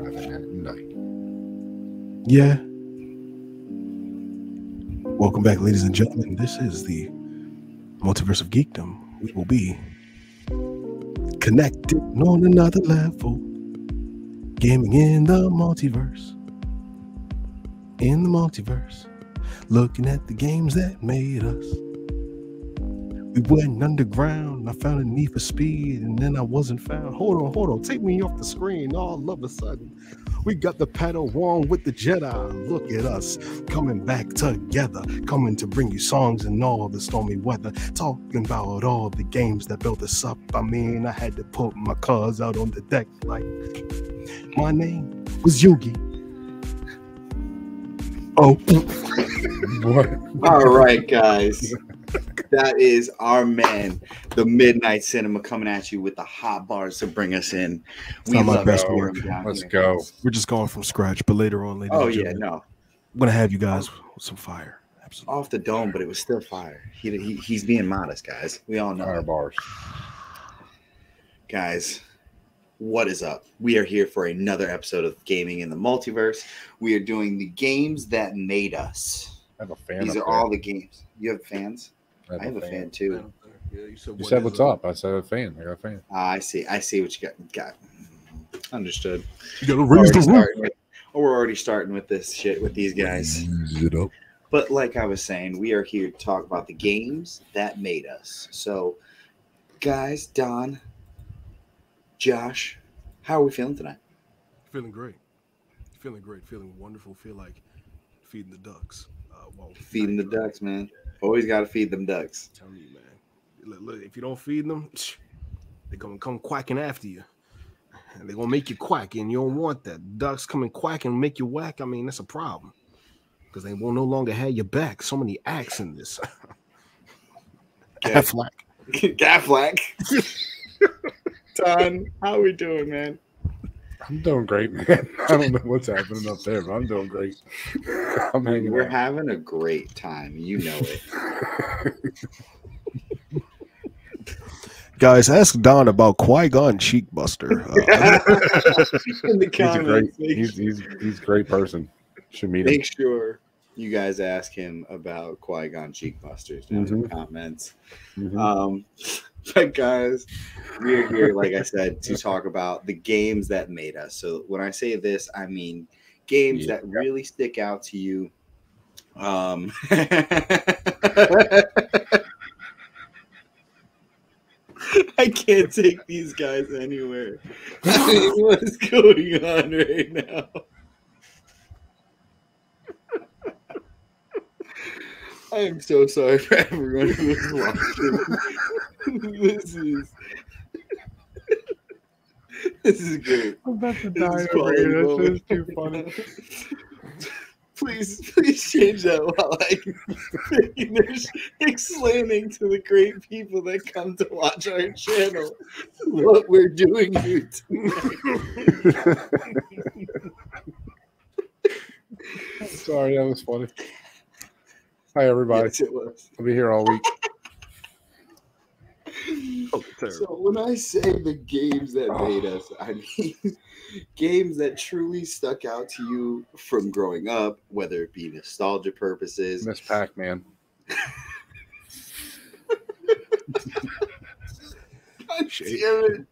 driving at night. Yeah. Welcome back, ladies and gentlemen. This is the multiverse of geekdom. We will be connected on another level. Gaming in the multiverse. In the multiverse. Looking at the games that made us. We went underground. I found a need for speed, and then I wasn't found. Hold on, hold on. Take me off the screen all of a sudden. We got the Padawan with the Jedi. Look at us coming back together, coming to bring you songs in all the stormy weather. Talking about all the games that built us up. I mean, I had to put my cars out on the deck like my name was Yugi. Oh, What? All right, guys. That is our man, the Midnight Cinema, coming at you with the hot bars to bring us in. not my love best it. work. Let's here. go. we're just going from scratch, but later on, ladies Oh yeah, no, I'm gonna have you guys with some fire. Absolutely. off the dome, but it was still fire. He, he he's being modest, guys. We all know. Fire it. bars. guys what is up we are here for another episode of gaming in the multiverse we are doing the games that made us I have a fan. these are there. all the games you have fans i have a fan too you said, You said what's up? I said a fan. I got a fan. Ah, i see i see what you got got understood You gotta We're raise the roof. starting with, oh, we're already starting with this shit with these guys Raise it up. but like i was saying we are here to talk about the games that made us so guys don josh how are we feeling tonight Feeling great. Feeling great. Feeling wonderful. Feel like feeding the ducks. Uh, well, feeding the ducks man always got to feed them ducks I'm telling you, man. Look, look, if you don't feed them, they're gonna come quacking after you, and they're gonna make you quack, and you don't want that. Ducks come and quack and make you whack. I mean, that's a problem because they will no longer have your back. So many acts in this. Okay. Affleck. Gaflack. Don, how we doing, man? I'm doing great, man. I don't know what's happening up there, but I'm doing great. I'm hanging We're out. having a great time. You know it. Guys, ask Don about Qui Gon Cheekbuster. Uh, He's a great. He's he's he's a great person. Should meet him. make sure you guys ask him about Qui Gon Cheekbusters down in the Mhm. comments. Mhm. Um, but guys, we are here, like I said, to talk about the games that made us. So when I say this, I mean games Yeah. that really stick out to you. Um, I can't take these guys anywhere. I mean, what is going on right now? I am so sorry for everyone who is watching. This is this is great. I'm about to This die is over here. quality That's just too funny. Please, please change that while I finish explaining to the great people that come to watch our channel what we're doing here tonight. Sorry, that was funny. Hi, everybody. Yes. I'll be here all week. Oh, so when I say the games that made oh. us, I mean games that truly stuck out to you from growing up, whether it be nostalgia purposes. Miss Pac Man. Damn it,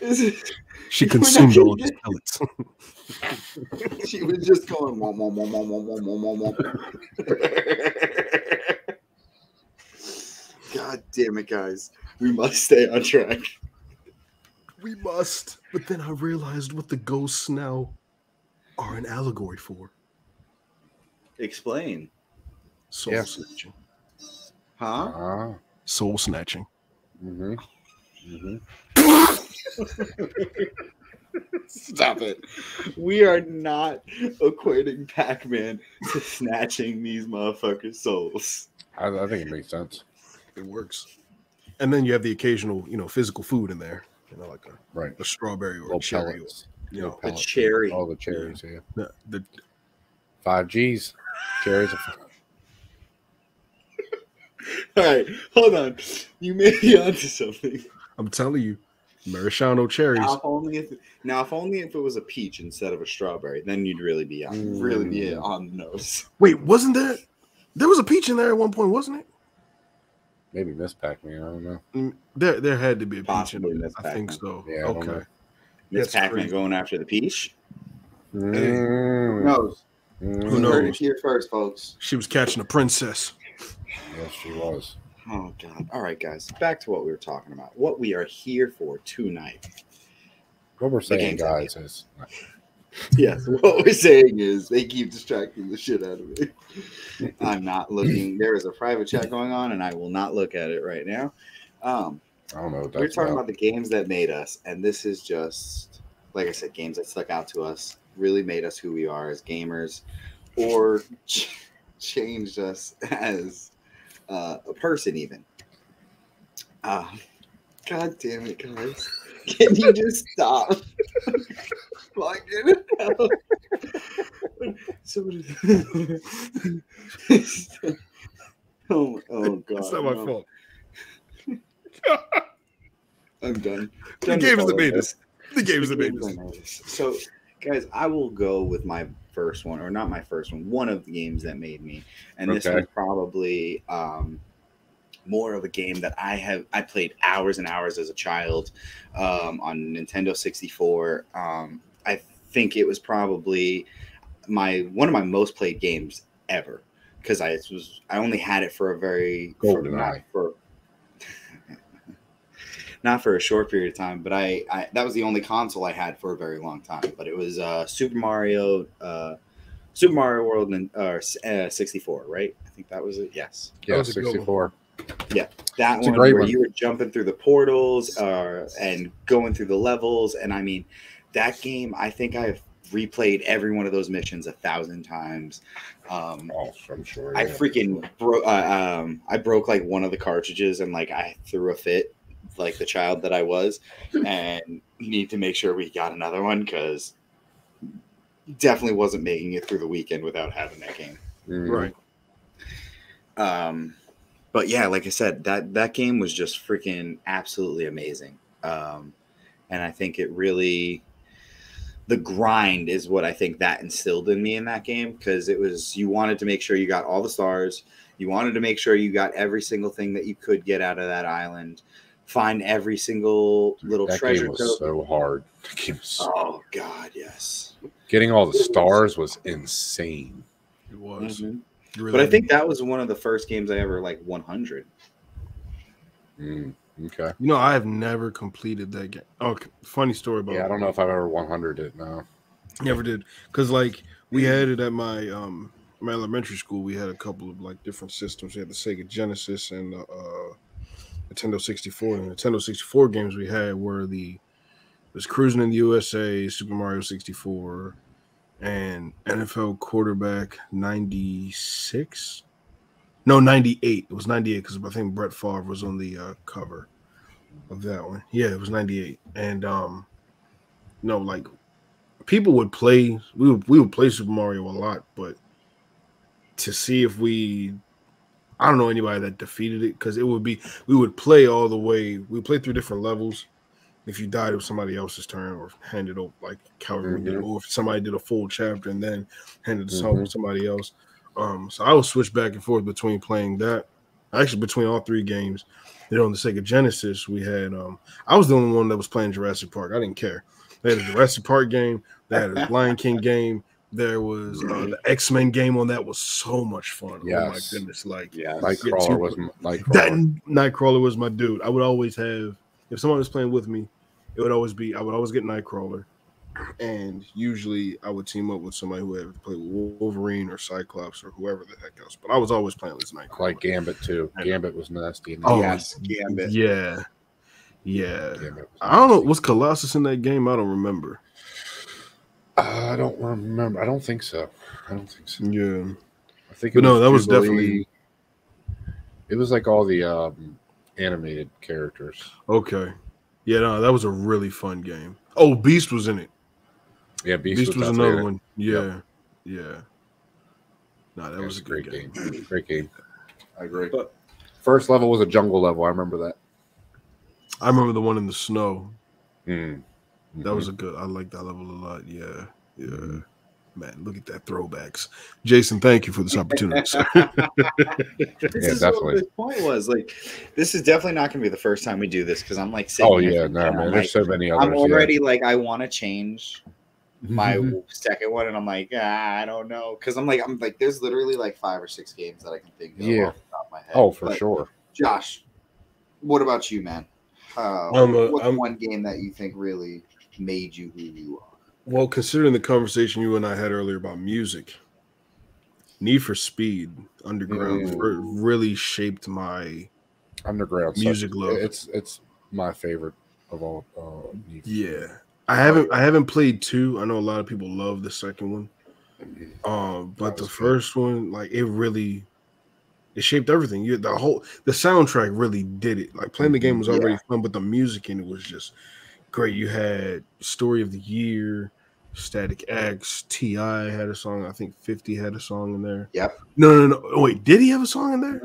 it- she consumed all his pellets. she was just going wom, wom, wom, God damn it, guys. We must stay on track. we must. But then I realized what the ghosts now are an allegory for. Explain. Soul Yeah. snatching. Huh? Ah. Soul snatching. Mm-hmm. Mm-hmm. Stop it. We are not equating Pac Man to snatching these motherfuckers' souls. I, I think it makes sense. It works. And then you have the occasional, you know, physical food in there. You know, like a, Right. a strawberry or Little a cherry. Or, pellets. you know, The pellets. cherry. All the cherries, yeah. the, the Five G's. Cherries. Are All right, hold on. You may be onto something. I'm telling you, Maraschino cherries. Now if only if now if only if it was a peach instead of a strawberry, then you'd really be on really be Mm. on the nose. Wait, wasn't there? There was a peach in there at one point, wasn't it? Maybe Miss Pac-Man. I don't know. Mm, There, there had to be a peach in Possibly there. Miss I think so. Yeah, okay. Miss That's Pac-Man going after the peach. Mm. knows? Mm. Who knows? Heard it here first, folks. She was catching a princess. Yes, she was. Oh God! All right, guys. Back to what we were talking about. What we are here for tonight. What we're saying, guys, is Yes, what we're saying is they keep distracting the shit out of me. I'm not looking. There is a private chat going on, and I will not look at it right now. Um, I don't know. What we're talking about. about the games that made us, and this is just like I said, games that stuck out to us, really made us who we are as gamers, or ch- changed us as uh, a person, even. Uh, God damn it, guys! Can you just stop? Fucking hell. Somebody. oh, oh god! It's not my no. fault. I'm done. The Done with games all that of made this. us. The games The that made games made us. So, guys, I will go with my first one, or not my first one. One of the games that made me, and this Okay. one's probably um, more of a game that I have I played hours and hours as a child um, on Nintendo 64. Um, I think it was probably my one of my most played games ever because I was I only had it for a very for, for not for a short period of time, but I, I, that was the only console I had for a very long time. But it was uh, Super Mario, uh, Super Mario World, and uh, 64, right? I think that was it. Yes, yeah, 64. Yeah, that it's one where one. you were jumping through the portals uh, and going through the levels, and I mean, that game. I think I've replayed every one of those missions a thousand times. Um, oh, I'm sure. Yeah. I freaking broke. Uh, um, I broke like one of the cartridges, and like I threw a fit, like the child that I was, and need to make sure we got another one because definitely wasn't making it through the weekend without having that game. Mm. Right. Um, but yeah, like I said, that that game was just freaking absolutely amazing. Um, and I think it really the grind is what I think that instilled in me in that game because it was you wanted to make sure you got all the stars, you wanted to make sure you got every single thing that you could get out of that island, find every single little That treasure. game was code. so hard. That game was so- oh God, yes. Getting all the stars was insane. It was. Mhm. It really But I think that was one of the first games I ever like 100. Mm, okay. you know I have never completed that game. Okay, funny story about Yeah, I don't know if I've ever 100 it No. Never did, because like we had it at my um my elementary school. We had a couple of like different systems. We had the Sega Genesis and the uh, Nintendo 64. And the Nintendo 64 games we had were the was Cruising in the USA, Super Mario 64, and NFL Quarterback 96. No, 98. It was 98 because I think Brett Favre was on the uh, cover of that one. Yeah, it was 98. And um no, like people would play we would we would play Super Mario a lot, but to see if we I don't know anybody that defeated it because it would be we would play all the way we would play through different levels. If you died, it was somebody else's turn or handed over like however we did Mhm. or if somebody did a full chapter and then handed it to Mhm. somebody else. Um, so I would switch back and forth between playing that, actually between all three games. Then you know, on the Sega Genesis, we had um, I was the only one that was playing Jurassic Park. I didn't care. They had a Jurassic Park game, they had a Lion King game. There was uh, the X Men game on that was so much fun. Yes. Oh my goodness! Like Yeah. Nightcrawler was m- that Nightcrawler. Nightcrawler was my dude. I would always have if someone was playing with me, it would always be I would always get Nightcrawler, and usually I would team up with somebody who had played Wolverine or Cyclops or whoever the heck else. But I was always playing with Nightcrawler. Like Gambit too. Gambit was nasty. in Oh, that. yes, Gambit. yeah, yeah. Gambit I don't know. nasty. Was Colossus in that game? I don't remember. Uh, I don't remember. I don't think so. I don't think so. Yeah, I think. But no, that was definitely- It was like all the um, animated characters. okay. Yeah, no, that was a really fun game. Oh, Beast was in it. Yeah, Beast, Beast, was, definitely another one. Yeah, yeah. No, that It was a a great game. game. Great game. I agree. But- First level was a jungle level. I remember that. I remember the one in the snow. Mm. That was a good. I like that level a lot. Yeah, yeah. Man, look at that throwbacks. Jason, thank you for this opportunity. This Yeah, is definitely. what the point was. Like, this is definitely not going to be the first time we do this because I'm like, Oh here yeah, thinking, no I'm man. like, There's so many others. I'm yeah. already like, I want to change my Mhm. second one, and I'm like, ah, I don't know, because I'm like, I'm like, there's literally like five or six games that I can think of Yeah. off the top of my head. Oh, for But, sure. Josh, what about you, man? Uh, I'm a- what's I'm- one game that you think really made you who you are? Well, considering the conversation you and I had earlier about music, Need for Speed Underground Mm. really shaped my Underground Music love. It's it's my favorite of all. Uh, yeah. I haven't I haven't played two. I know a lot of people love the second one. Um, but the good. first one, like it really it shaped everything. You the whole the soundtrack really did it. Like playing the game was already fun, but the music in it was just great. You had Story of the Year, Static X, T.I. had a song. I think 50 had a song in there. Yep, No, no, no. Oh, wait, did he have a song in there?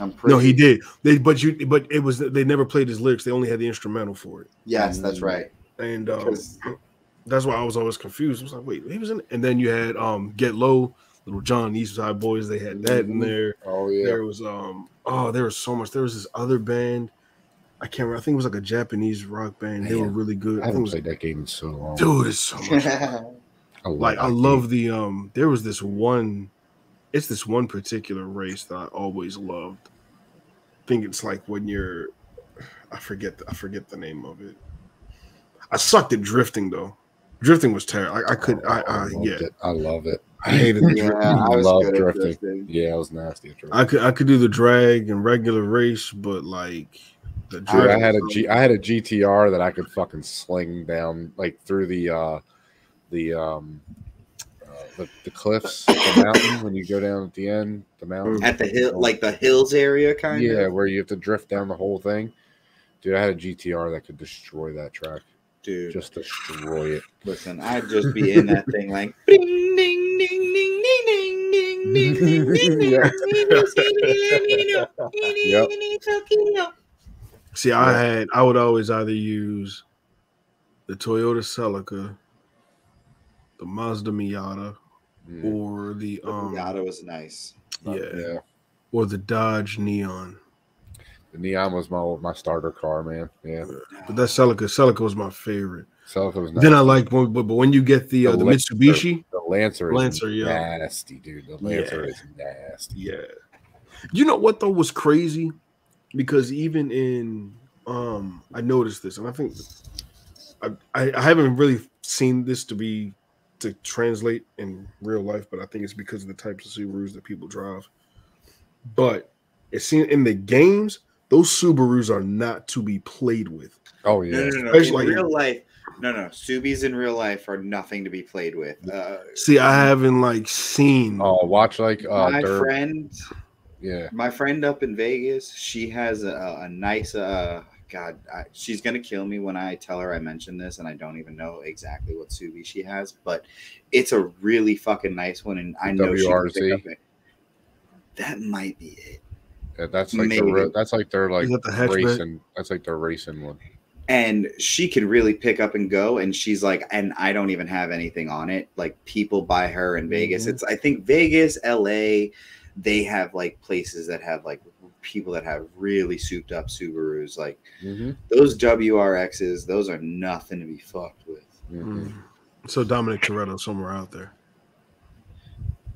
I'm pretty. No, he did. They but you but it was they never played his lyrics. They only had the instrumental for it. Yes, that's right. And um, 'Cause- that's why I was always confused. I was like, wait, he was in. And then you had um Get Low, Lil Jon, East Side Boyz, they had that in Mhm. there. Oh yeah. There was um oh there was so much. There was this other band. I can't remember. I think it was like a Japanese rock band. They were really good. I I think haven't it was played that game in so long. dude, it's so much fun. I like I that love game. the um there was this one it's this one particular race that I always loved. I think it's like when you're I forget the, I forget the name of it. I sucked at drifting though. Drifting was terrible. I, I could I, I loved yeah. it. I love it. I hated yeah, drifting. I was love drifting. drifting. Yeah, I was nasty at drifting. I could I could do the drag and regular race, but like the Dude, I had a G, I had a GTR that I could fucking sling down like through the uh the um uh, the, the cliffs, the mountain when you go down at the end, the mountain At the hill, like the hills area, kind yeah, of. where you have to drift down the whole thing. Dude, I had a GTR that could destroy that track. Dude, Just destroy it. listen, I'd just be in that thing like ding ding ding ding ding ding ding ding ding ding ding Yep. See, I had I would always either use the Toyota Celica, the Mazda Miata, Mm, or the um Miata was nice. yeah, yeah. or the Dodge Neon. The Neon was my my starter car, man. Yeah. But that Celica, Celica was my favorite. Celica was Then I like when, but but when you get the uh, The the Lancer. Mitsubishi, the Lancer is Lancer, yeah. nasty, dude. The Lancer Yeah. is nasty. yeah. You know what though was crazy, because even in um, I noticed this, and I think I I, I haven't really seen this to be to translate in real life, but I think it's because of the types of Subarus that people drive. But it seems in the games, those Subarus are not to be played with. Oh yeah. no, no, no. Especially- In real life, no, no. Subies in real life are nothing to be played with. Uh, See, I haven't like seen. Oh, watch like uh my Derb. friend, Yeah. my friend up in Vegas, she has a, a nice. Uh, God, I, she's gonna kill me when I tell her I mentioned this, and I don't even know exactly what Subi she has, but it's a really fucking nice one, and I know she can pick WRZ. up. That might be it. Yeah, that's like Maybe. the that's like their like the hatchback? racing. That's like their racing one. and she can really pick up and go and she's like and i don't even have anything on it like people buy her in vegas Mhm. it's i think vegas la they have like places that have like people that have really souped up subarus like Mm-hmm. those wrxs those are nothing to be fucked with Mm-hmm. Mm. So Dominic Toretto somewhere out there.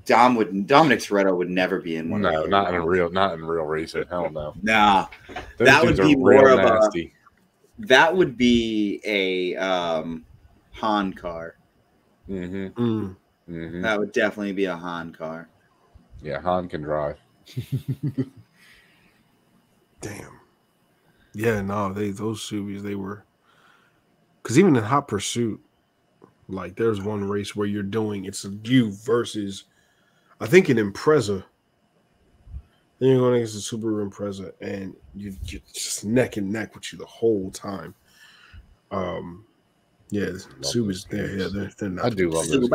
dom would dominic toretto would never be in one No, not in real, not in real racing. Hell no. nah Those That would be are real more of a- nasty. that would be a um han car Mm-hmm. Mm. Mm-hmm. that would definitely be a han car Yeah, Han can drive. Damn. Yeah, no, they those Subies they were because even in Hot Pursuit, like there's one race where you're doing it's you versus I think an Impreza. Then you're going against a Subaru Impreza, and you you're just neck and neck with you the whole time. Um, yeah, Subies, those yeah, they're, they're not. I do love games.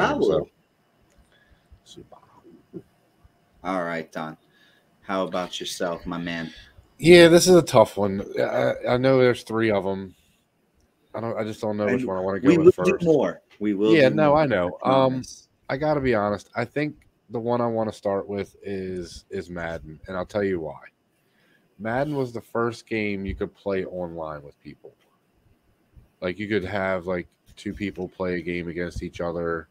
Subaru. All right don how about yourself my man Yeah, this is a tough one. I, I know there's three of them. I don't. I just don't know which And one I want to We go will with do first. more. We will. Yeah, do no, more, I know. Um. I got to be honest. I think the one I want to start with is is Madden, and I'll tell you why. Madden was the first game you could play online with people. Like you could have like two people play a game against each other.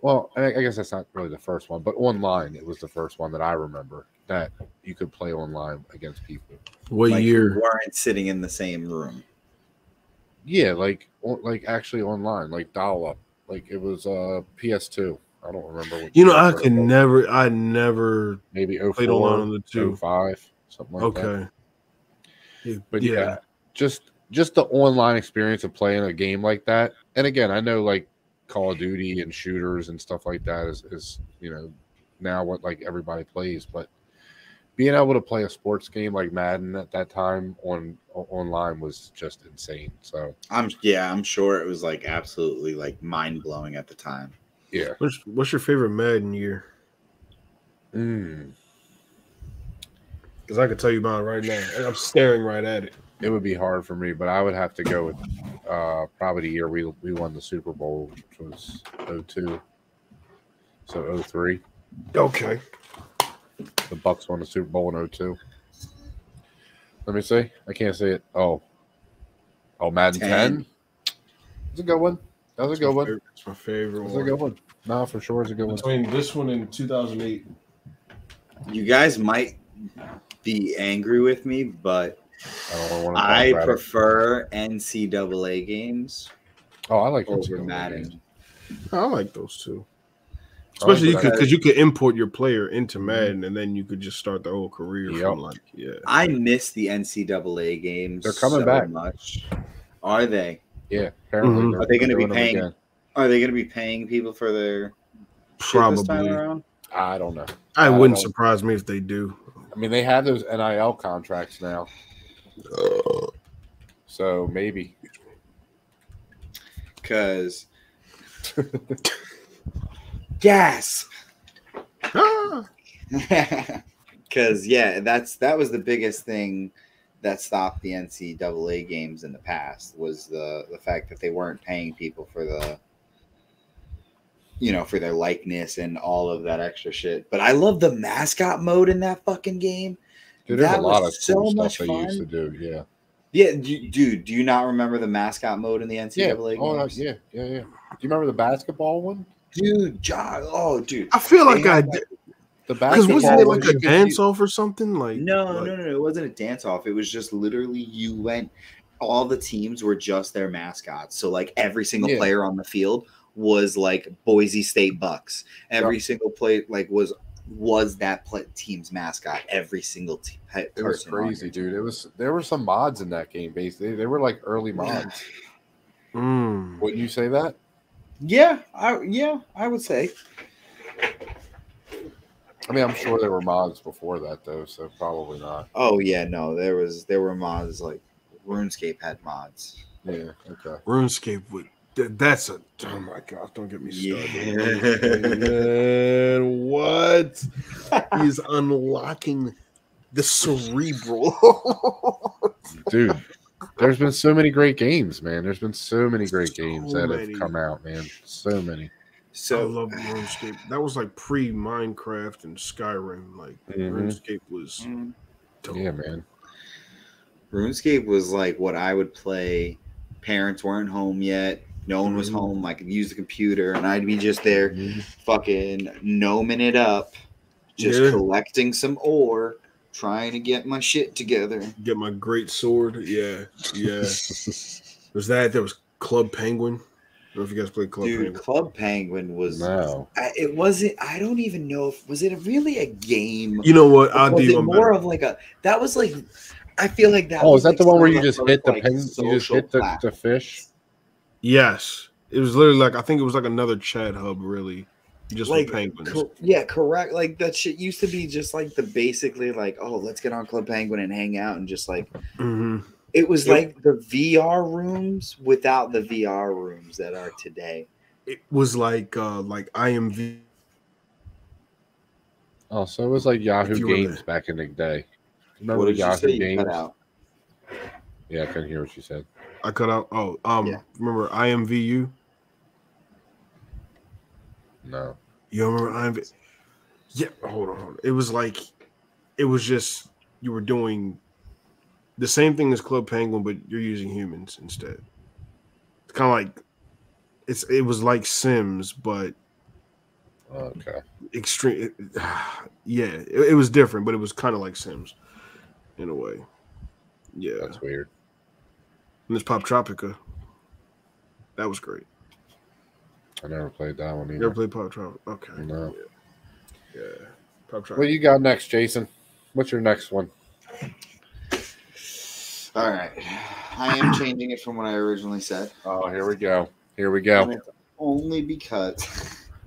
Well, I I guess that's not really the first one, but online it was the first one that I remember that you could play online against people. What Like, we year? weren't sitting in the same room. Yeah, like like actually online, like dial up. Like it was uh PS2. I don't remember. What You know, I it could never, I never maybe played online on the two. 05, something like that. Okay. Yeah, But yeah. just just the online experience of playing a game like that. And again, I know like Call of Duty and shooters and stuff like that is, is you know now what like everybody plays, but being able to play a sports game like Madden at that time on online was just insane. So I'm yeah, I'm sure it was like absolutely like mind blowing at the time. yeah, What's, what's your favorite Madden year? mm, Because I could tell you mine right now. I'm staring right at it. It would be hard for me, but I would have to go with uh, probably the year we we won the Super Bowl, which was 02. So 03. Okay. The Bucs won the Super Bowl in 02. Let me see. I can't see it. Oh. Oh, Madden 10. 10. It's a good one. That's a good one. It's my favorite It's a good one. No, for sure it's a good one. Between this one and 2008. You guys might be angry with me, but I don't want to I about it. prefer NCAA games Oh, I like over NCAA games. Madden. I like those two. I like Especially what because I- because you could import your player into Madden and then you could just start the whole career Yep. from like yeah. I miss the NCAA games. They're coming so back. Much. Are they? Yeah, apparently. Mhm. they're they gonna be paying- Are they going to be paying people for their shit this time Probably. around? I don't know. I I wouldn't don't- surprise me if they do. I mean, they have those NIL contracts now, so maybe. Because gasp. Ah! Because yeah, that's that was the biggest thing that stopped the NCAA games in the past was the the fact that they weren't paying people for the you know for their likeness and all of that extra shit. But I love the mascot mode in that fucking game. Dude, there's That a lot was of cool so much stuff they used to fun. do. Yeah. Yeah, du- dude, do you not remember the mascot mode in the Yeah. NCAA Oh, games? yeah. Yeah. Yeah. Do you remember the basketball one? Dude, Jo- oh, dude. I feel like I did The because basketball wasn't it like you a dance see- off or something? Like No, like, no, no, no. It wasn't a dance off. It was just literally you went. All the teams were just their mascots. So like every single Yeah. player on the field was like Boise State Bucks. Every Yep. single play like was was that play, team's mascot. Every single te- pe- It was person. crazy, your dude. It was there were some mods in that game. Basically, they were like early mods. Mm. Wouldn't you say that? Yeah, I yeah, I would say. I mean, I'm sure there were mods before that though, so probably not. Oh yeah, no, there was there were mods like RuneScape had mods. Yeah. Okay. RuneScape would th- that's a oh my god! don't get me started. Yeah. Man, what? He's unlocking the cerebral. dude there's been so many great games man there's been so many great So games that many. have come out man so many So I So love RuneScape. That was like pre Minecraft and Skyrim. Like Mhm. RuneScape was mm, dope. yeah man RuneScape was like what I would play. Parents weren't home yet. No one was Mhm. home. I could use the computer, and I'd be just there, Mhm. fucking gnoming it up, just Yeah. collecting some ore, trying to get my shit together. Get my great sword. Yeah, yeah. was that. There was Club Penguin. I don't know if you guys played Club Penguin. Dude, Penguin. Club Penguin was. no I, it wasn't. I don't even know if was it really a game. You know what? I'll was do it more better. of like a? That was like. I feel like that. oh was is that the one some where of you just hit the like, pen you just hit the, the fish Yes, it was literally like I think it was like another Chad hub. Really, just like with penguins. co- yeah, correct. Like that shit used to be just like the basically like, oh, let's get on Club Penguin and hang out and just like Mhm. it was Yep. like the VR rooms without the VR rooms that are today. It was like uh like IMV. oh so it was like yahoo games back in the day remember what the did you yahoo say? You games cut out. yeah i couldn't hear what you said I cut out. Oh, um, Yeah. remember IMVU? No. You remember IMV? Yeah, hold on, hold on. It was like, it was just you were doing the same thing as Club Penguin, but you're using humans instead. It's kind of like it's. It was like Sims, but Okay. extreme. yeah, it, it was different, but it was kind of like Sims in a way. Yeah, That's weird. And there's Poptropica. That was great. I never played that one You either. ever played Poptropica? Okay. No. Yeah. Poptropica. What you got next, Jason? What's your next one? All right. I am changing it from what I originally said. Oh, here we go. Here we And go. it's only because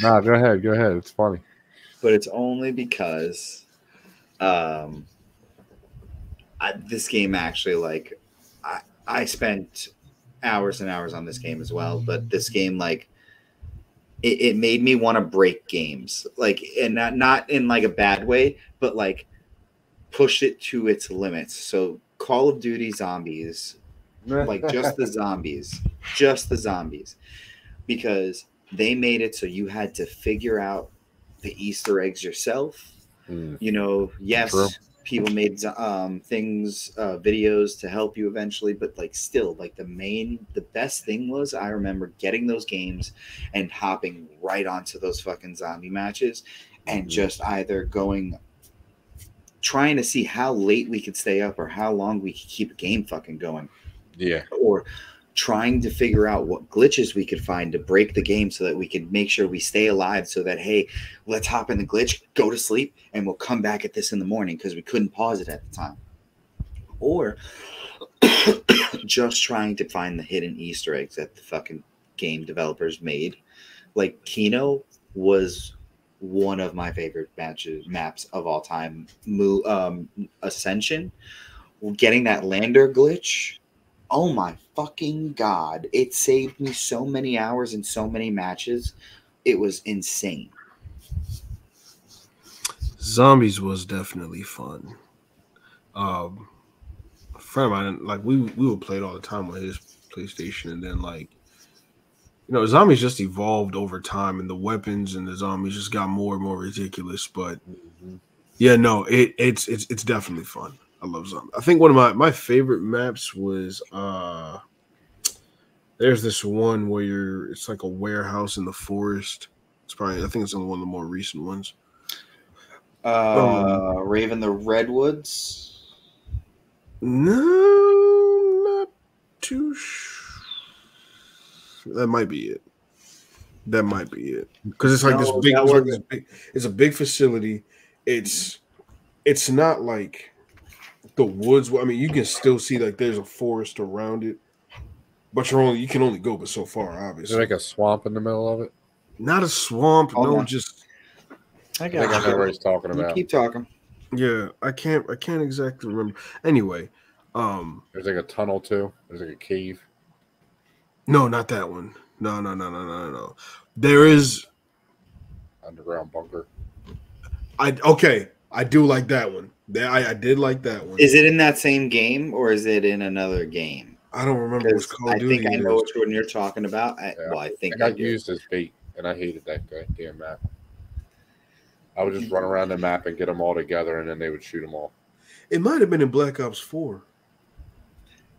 Nah, go ahead. Go ahead. It's funny. but it's only because um I, this game actually like I I spent hours and hours on this game as well, but this game like it, it made me want to break games like and not not in like a bad way, but like push it to its limits. So Call of Duty Zombies like just the zombies, just the zombies, because they made it so you had to figure out the Easter eggs yourself. Hmm. You know, yes, True. People made um, things, uh, videos to help you eventually, but like still, like the main, the best thing was I remember getting those games and hopping right onto those fucking zombie matches and Mhm. just either going trying to see how late we could stay up or how long we could keep a game fucking going Yeah. or trying to figure out what glitches we could find to break the game so that we could make sure we stay alive so that hey let's hop in the glitch go to sleep and we'll come back at this in the morning because we couldn't pause it at the time. Or just trying to find the hidden easter eggs that the fucking game developers made. Like kino was one of my favorite matches maps of all time. Mo- um, ascension. Getting that lander glitch oh my fucking god it saved me so many hours and so many matches it was insane Zombies was definitely fun. Um, a friend of mine, like we we would play it all the time on his PlayStation, and then like, you know, zombies just evolved over time, and the weapons and the zombies just got more and more ridiculous. But yeah, no, it it's it's it's definitely fun. I love zombies. I think one of my my favorite maps was uh, there's this one where you're it's like a warehouse in the forest. It's probably I think it's one of the more recent ones. uh raven the redwoods No, not too. Sh- that might be it. That might be it because it's like this big, it's, like this big. It's a big facility. It's it's not like the woods. I mean, you can still see like there's a forest around it, but you're only you can only go but so far. Is Obviously, like a swamp in the middle of it? not a swamp. Hold no, on. just i I think I know what he's talking you about. keep talking yeah. I can't. I can't exactly remember. Anyway, um, There's like a tunnel too. There's like a cave. no, not that one. No, no, no, no, no, no. There is underground bunker. I okay. I do like that one. That I, I did like that one. is it in that same game or is it in another game I don't remember what's 'Cause Call of i Duty. think i know which one you're talking about I, Yeah. well i I think I got do. used as bait, and I hated that goddamn map. I would just run around the map and get them all together, and then they would shoot them all. It might have been in Black Ops Four.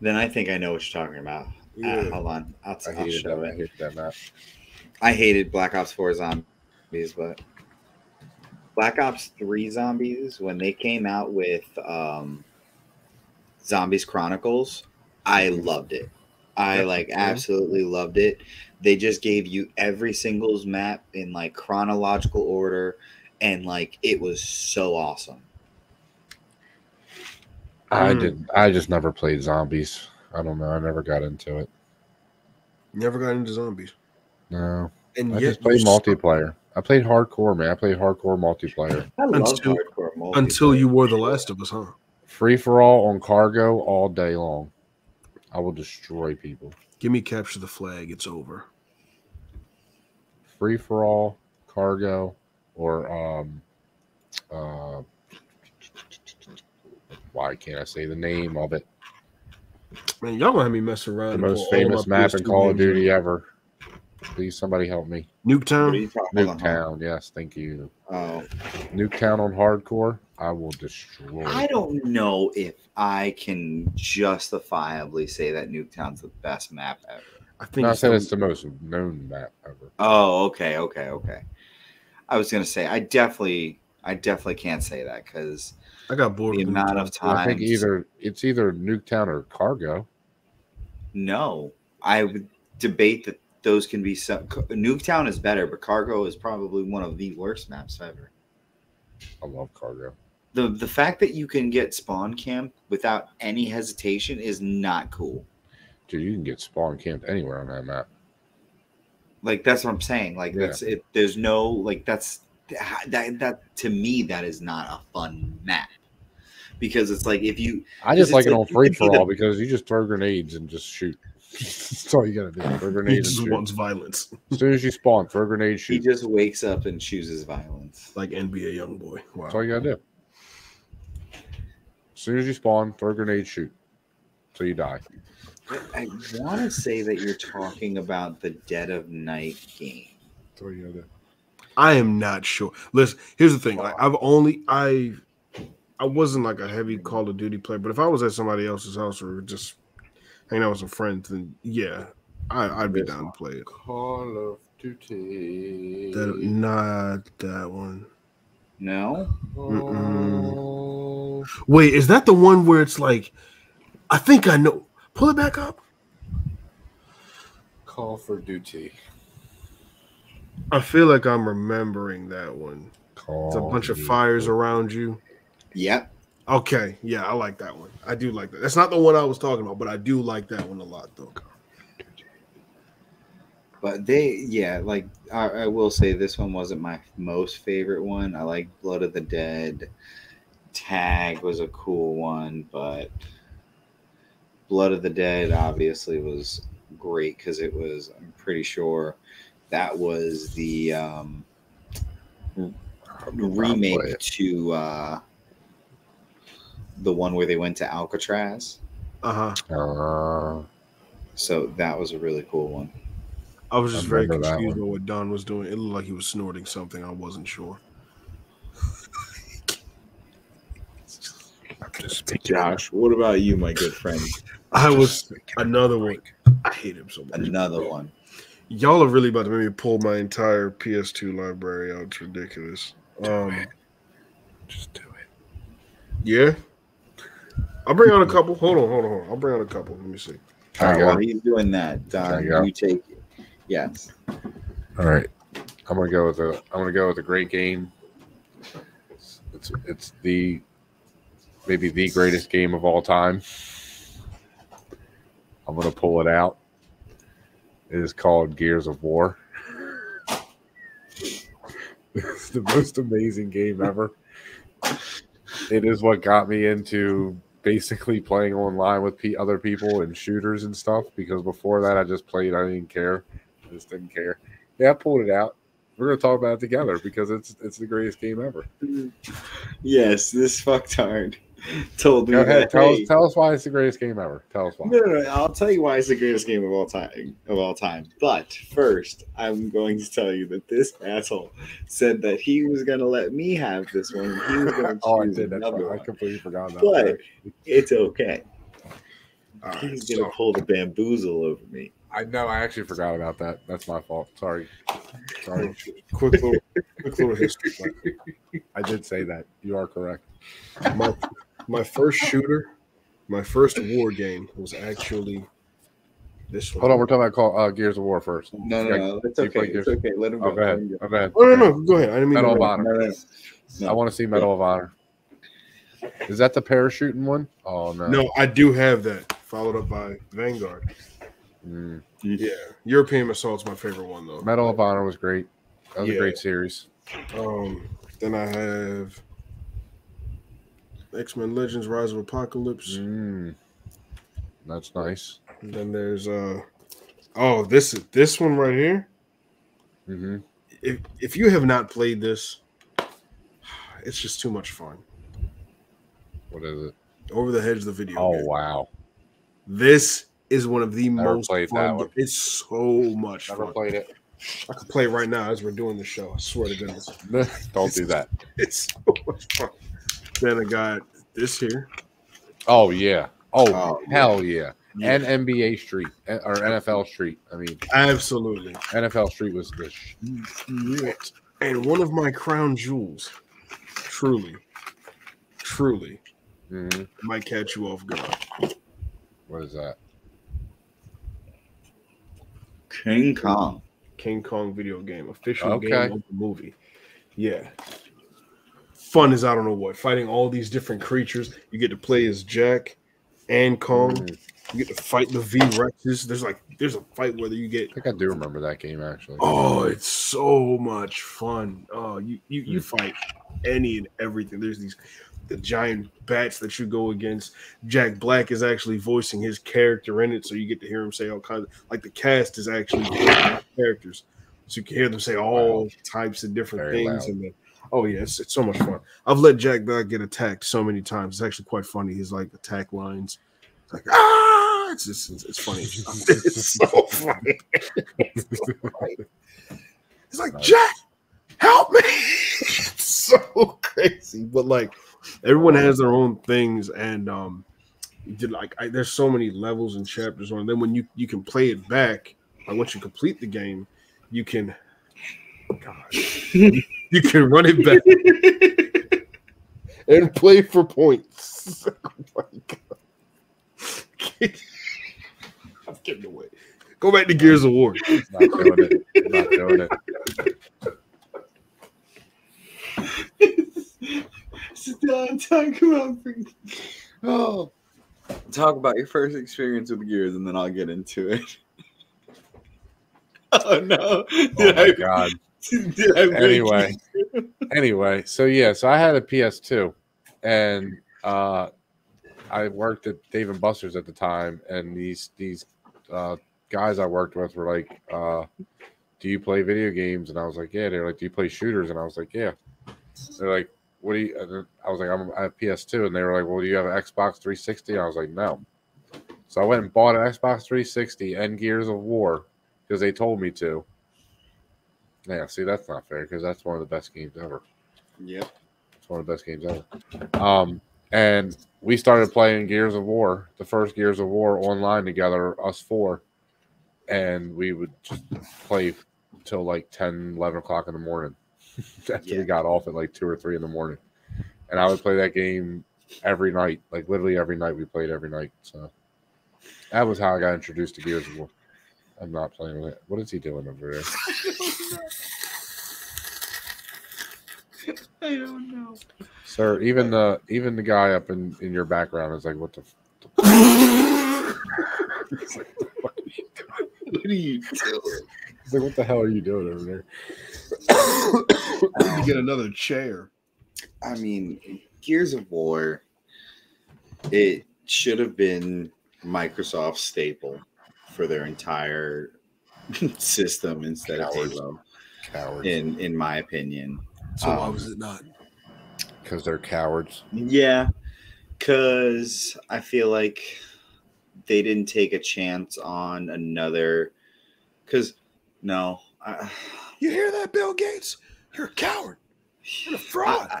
then i think i know what you're talking about Yeah. Uh, hold on i'll, I I'll hated show that. I hated that map. I hated Black Ops 4 zombies, but Black Ops 3 zombies, when they came out with um, Zombies Chronicles, I loved it. I like absolutely loved it. They just gave you every singles map in like chronological order, and like it was so awesome. I Mm. did. I just never played zombies. I don't know. I never got into it. Never got into zombies. No, And I yet just played you- multiplayer. I played hardcore, man. I played hardcore multiplayer. I love Until- hardcore multiplayer. until you were the last of us, huh? Free for all on cargo all day long. I will destroy people. Give me capture the flag. It's over. Free for all cargo or um uh why can't I say the name of it? Man, y'all gonna have me mess around. The most famous map in Call of games Duty ever. Please, somebody help me. out. Nuketown. What are you talking about? Nuketown. Yes, thank you. Oh, Nuketown on hardcore. I will destroy. I don't know if I can justifiably say that Nuketown's the best map ever. I think No, I it's said the- it's the most known map ever. Oh, okay, okay, okay. I was gonna say I definitely, I definitely can't say that because I got bored. the with amount Nuketown. of time. I think either it's either Nuketown or Cargo. No, I would debate that those can be some. Nuketown is better, but Cargo is probably one of the worst maps ever. I love Cargo. The the fact that you can get spawn camp without any hesitation is not cool. Dude, you can get spawn camped anywhere on that map. Like that's what I'm saying. Like Yeah. that's it. There's no like that's that that to me that is not a fun map because it's like if you I just like it on free for all because you just throw grenades and just shoot. That's all you gotta do. Throw He grenades just and shoot. wants violence, As soon as you spawn, throw grenades, he shoot. just wakes up and chooses violence. like NBA young boy. Wow. That's all you gotta do. As soon as you spawn, throw grenades, shoot. So you die. I want to say that you're talking about the Dead of Night game. That's all you gotta do. I am not sure. Listen, here's the thing. Like I've only I I wasn't like a heavy Call of Duty player, but if I was at somebody else's house or just hanging out with some friends, then yeah, I, I'd be down to play it. Call of Duty. That, not that one. No, Oh. Wait, is that the one where it's like I think I know. Pull it back up. Call for Duty. I feel like I'm remembering that one. Call It's a bunch of fires around you. yep. Okay, yeah, I like that one. I do like that. That's not the one I was talking about, but I do like that one a lot though. But they, yeah, like I, I will say, this one wasn't my most favorite one. I like Blood of the Dead. Tag was a cool one, but Blood of the Dead obviously was great because it was. I'm pretty sure that was the um, remake to uh, the one where they went to Alcatraz. Uh huh. Uh, So that was a really cool one. I was I just very confused one. by what Don was doing. It looked like he was snorting something. I wasn't sure. I'm just speaking. Josh, what about you, my good friend? I was another one. I hate him so much. Another one. Y'all are really about to make me pull my entire PS2 library out. It's ridiculous. Um, Just do it. yeah. I'll bring out a couple. Hold on, hold on, hold on. I'll bring out a couple. Let me see. All right, while he's doing that, Don, you you take it. Yes. All right. I'm gonna go with a. I'm gonna go with a great game. It's it's, it's the maybe the greatest game of all time. I'm gonna pull it out. It is called Gears of War. it's the most amazing game ever. It is what got me into basically playing online with other people and shooters and stuff. Because before that, I just played. I didn't care. I just didn't care. Yeah, I pulled it out. We're gonna talk about it together because it's it's the greatest game ever. Yes, this fucktard told me Go ahead, that. tell hey- us tell us why it's the greatest game ever. Tell us why. No, no, no. I'll tell you why it's the greatest game of all time. Of all time. But first, I'm going to tell you that this asshole said that he was going to let me have this one. He was going to oh, I did. That's another right. I completely forgot about But that. it's okay. All right, He's going to so pull the bamboozle over me. I know. I actually forgot about that. That's my fault. Sorry. Sorry. quick little, quick little history. I did say that. You are correct. My my first shooter, my first war game was actually this one. Hold on. We're talking about call, uh, Gears of War first. No, no, no. It's okay. It's okay. Let him go. Oh, go ahead. go. Oh, ahead. Oh no, no, go ahead. I didn't mean Medal of. Honor. No, no, no. I want to see Medal of Honor. Is that the parachuting one? Oh no. No, I do have that. Followed up by Vanguard. Mm. Yeah, European Assault's my favorite one though. Medal of Honor was great. That was Yeah. a great series. Um, then I have X Men Legends: Rise of Apocalypse. Mm. That's nice. And then there's uh, oh this is this one right here. hmm If if you have not played this, it's just too much fun. What is it? Over the hedge, of the video. Oh game. wow. This is one of the Never most played that fun. one. It's so much Never fun. played it. I could play it right now as we're doing the show. I swear to goodness. Don't do that. It's so much fun. Then I got this here. Oh yeah. Oh, Oh, hell yeah. Yeah. And NBA Street eh, or NFL Street. I mean, Absolutely. NFL Street was the shit. And one of my crown jewels, truly, truly, Mhm. might catch you off guard. What is that? King Kong. King Kong video game, official Okay. game of the movie. Yeah. Fun as I don't know what. Fighting all these different creatures. You get to play as Jack and Kong. Mhm. You get to fight the V Rexes. There's like there's a fight where you get I think I do remember that game actually. Oh, it's so much fun. Oh, you you, you Hmm. fight any and everything. There's these the giant bats that you go against. Jack Black is actually voicing his character in it, so you get to hear him say all kinds. Of, like the cast is actually characters, so you can hear them say all types of different Very things. loud. And oh yes, it's so much fun. I've let Jack Black get attacked so many times. It's actually quite funny. His like attack lines, it's like ah, it's just it's, it's funny. it's so funny. It's so funny. It's like Nice. Jack, help me! it's so crazy, but like everyone has their own things, and um, you did like I, there's so many levels and chapters on. it. Then when you you can play it back, like once you complete the game, you can, God, you can run it back and play for points. oh my God. I'm getting away. Go back to Gears of War. Not doing it. Not doing it. Sit down, talk about. Oh, talk about your first experience with Gears, and then I'll get into it. Oh no! Oh my I, god. Anyway. Anyway, so yeah, so I had a PS2 and uh I worked at Dave and Buster's at the time and these these uh guys I worked with were like, uh, do you play video games? And I was like, Yeah, they're like, Do you play shooters? And I was like, Yeah. They're like, What do you I was like, I'm I have PS2 and they were like, Well, do you have an Xbox 360? And I was like, No. So I went and bought an Xbox 360 and Gears of War because they told me to. Yeah, see, that's not fair because that's one of the best games ever. Yep. It's one of the best games ever. Um, and we started playing Gears of War, the first Gears of War online together, us four. And we would just play till like 10, 11 o'clock in the morning after Yeah. we got off at like two or three in the morning. And I would play that game every night, like literally every night. We played every night. So that was how I got introduced to Gears of War. I'm not playing with it. What is he doing over there? I don't know. Sir, even the even the guy up in, in your background is like, what the f- What are you doing? He's like, what the hell are you doing over there? you get another chair. I mean, Gears of War, it should have been Microsoft's staple for their entire system instead of Halo, Cowards. in in my opinion. So why Um, was it not? Because they're cowards. Yeah, because I feel like they didn't take a chance on another. Because no, I, You hear that, Bill Gates? You're a coward. You're a fraud. I,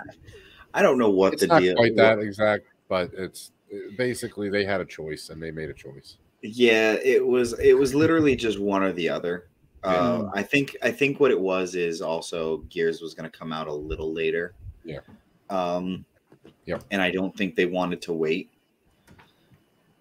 I don't know what It's the not deal. quite that exact, but it's basically they had a choice and they made a choice. Yeah, it was it was literally just one or the other. Uh, I think I think what it was is also Gears was going to come out a little later. Yeah. Um, Yep. And I don't think they wanted to wait.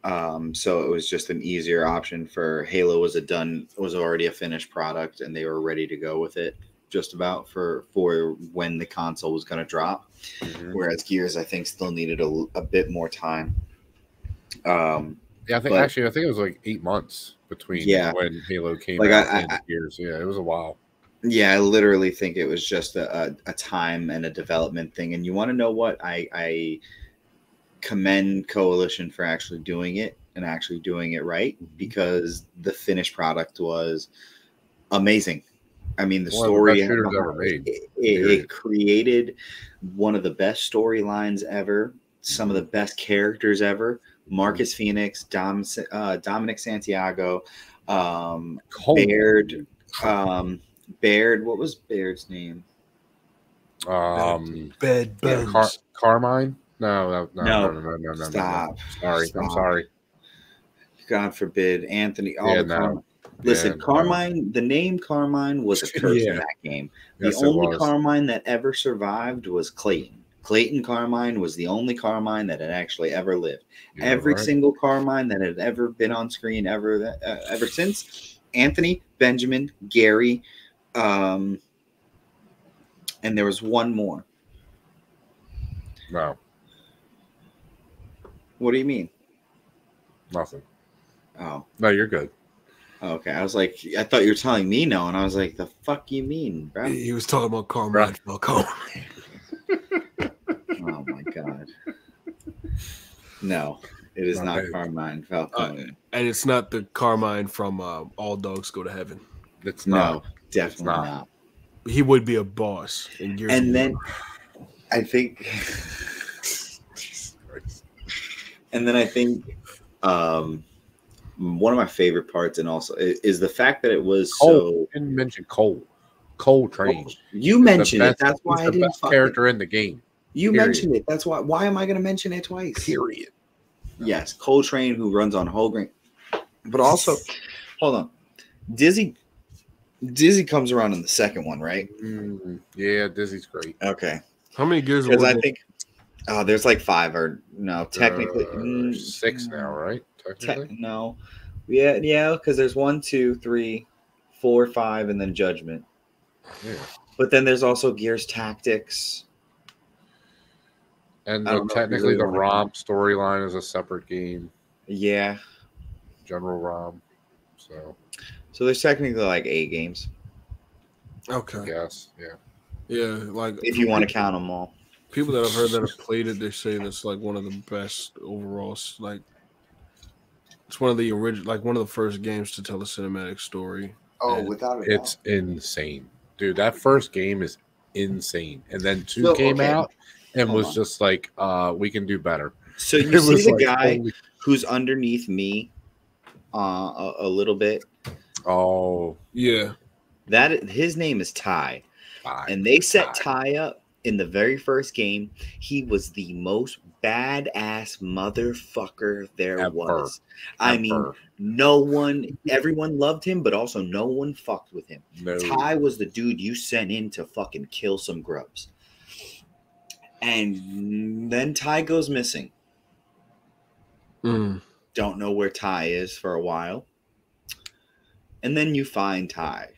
Um, so it was just an easier option for Halo was a done was already a finished product and they were ready to go with it just about for for when the console was going to drop. Mhm. Whereas Gears I think still needed a, a bit more time. Um, Yeah, I think But- actually I think it was like eight months between Yeah. when Halo came Like, out I- and I- years. Yeah, it was a while. Yeah, I literally think it was just a, a, a time and a development thing. And you want to know what? I, I commend Coalition for actually doing it and actually doing it right Mm-hmm. because the finished product was amazing. I mean, the One the story made, It, it, it created one of the best storylines ever, some of the best characters ever, Marcus Phoenix, Dom, uh, Dominic Santiago, um, Baird, um, Baird. What was Baird's name? Um, Bed yeah. Car- Carmine. No, no, no, No. no, no, no, no, no, no. Stop. Sorry, I'm sorry. God forbid, Anthony. All Yeah, the no. Listen, Yeah, no. Carmine. The name Carmine was a curse Yeah. in that game. The it only. Carmine that ever survived was Clayton. Clayton Carmine was the only Carmine that had actually ever lived. You're Every right. single Carmine that had ever been on screen ever uh, ever since. Anthony, Benjamin, Gary, um, and there was one more. Wow. What do you mean? nothing. Oh, No, you're good. okay. I was like, I thought you were telling me no, and I was like, the fuck you mean, bro? He was talking about Carmine Falcone. Oh my god. No, it is Not not. Carmine Falcone. And it's not the Carmine from uh, All Dogs Go to Heaven. It's no, not. definitely not. not. He would be a boss. In years And of then war. I think, and then I think, um, one of my favorite parts, and also is the fact that it was so. Cole. You didn't mention Cole. Cole Train. You He's the mentioned it. best- That's why he's I the didn't. best fucking- character in the game. You period. mentioned it. That's why. Why am I going to mention it twice? Period. Yes, Cole Train who runs on whole grain. But also, hold on, Dizzy. Dizzy comes around in the second one, right? Mm, yeah, Dizzy's great. Okay, how many Gears because I think oh, there's like five or no, technically Uh, mm, six now, right? te- Technically. no, yeah, yeah, because there's one, two, three, four, five, and then Judgment. Yeah. But then there's also Gears Tactics. And the, don't know if you technically, really the wanna- RAAM storyline is a separate game, Yeah, General RAAM. So, so there's technically like eight games okay, guess, yeah. yeah, like if you want to count them all. people that I've heard that have played it, they say that's like one of the best overall. Like it's one of the original, like one of the first games to tell a cinematic story. Oh, And without It's insane, dude. That first game is insane, and then two So, came okay. out and Hold was on. just like, uh, we can do better. So you It see was the like, guy holy- who's underneath me uh, a, a little bit. oh, Yeah, That his name is Ty, fine. and they set Ty. Ty up in the very first game. He was the most badass motherfucker there Ever. was. I mean, no one, everyone loved him, but also no one fucked with him. no. Ty was the dude you sent in to fucking kill some grubs. And then Ty goes missing. Mm. don't know where Ty is for a while. And then you find Ty.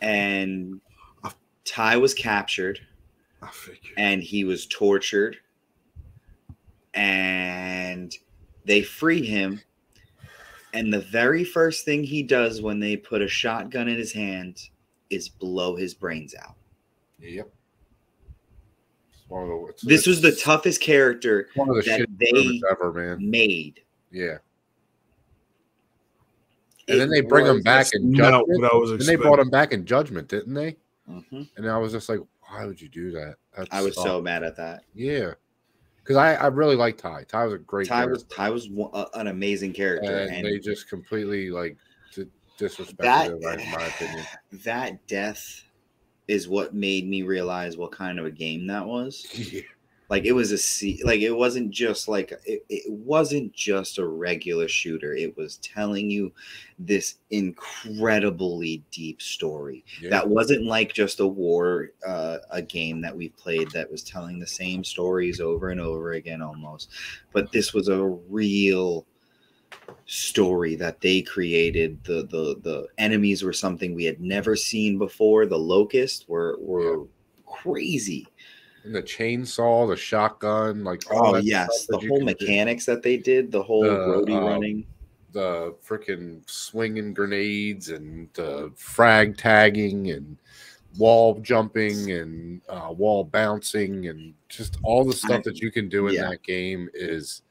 And Ty was captured I figured. and he was tortured. And they free him. And the very first thing he does when they put a shotgun in his hand is blow his brains out. Yep. It's one of the, it's- This was the toughest character one of the that they ever, man. made. Yeah. And then they bring him back in judgment. I was And they brought him back in judgment, didn't they? Mhm. And I was just like, why would you do that? That's I was so mad at that. yeah, because I, I really like Ty. Ty was a great. Ty was. Ty was one- uh, an amazing character, and, and, they just completely like di- disrespected that him, in my opinion. that death is what made me realize what kind of a game that was. Yeah. Like it was a se- like it wasn't just like it, it wasn't just a regular shooter. It was telling you this incredibly deep story. Yeah. That wasn't like just a war, uh, a game that we played that was telling the same stories over and over again almost. But this was a real story that they created. The the the enemies were something we had never seen before. The locusts were were crazy. and the chainsaw, the shotgun, like Oh yes, the whole can do. mechanics that they did, the whole The, roadie um, running. the freaking swinging grenades and uh, frag tagging and wall jumping and uh, wall bouncing and just all the stuff that you can do in yeah. that game is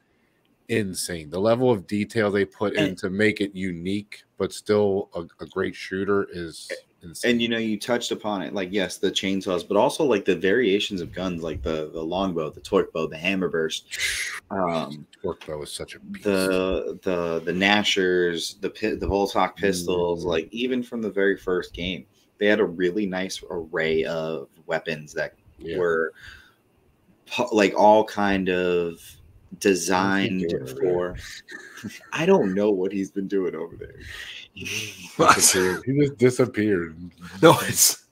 insane. The level of detail they put in to make it unique but still a, a great shooter is insane. And you know, you touched upon it, like yes, the chainsaws, but also like the variations of guns, like the the longbow, the torque bow, the hammerburst, um, torque bow is such a beast. the the the Gnashers, the pi- the Boltok pistols, Mm. like even from the very first game, they had a really nice array of weapons that yeah. were like all kind of designed for. I don't know what he's been doing over there. He just disappeared. No, it's